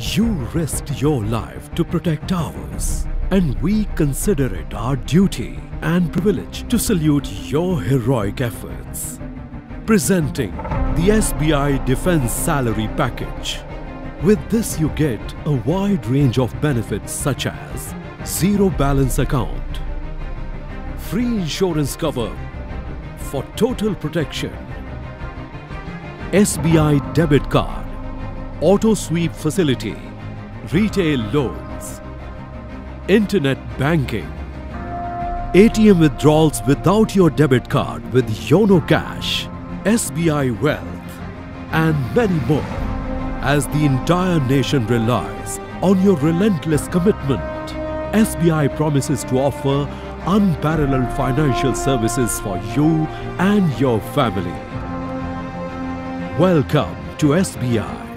You risked your life to protect ours, and we consider it our duty and privilege to salute your heroic efforts. Presenting the SBI Defense Salary Package. With this, you get a wide range of benefits such as zero balance account, free insurance cover for total protection, SBI debit card, auto sweep facility, retail loans, internet banking, ATM withdrawals without your debit card with Yono Cash, SBI Wealth, and many more as the entire nation relies on your relentless commitment. SBI promises to offer unparalleled financial services for you and your family. Welcome to SBI.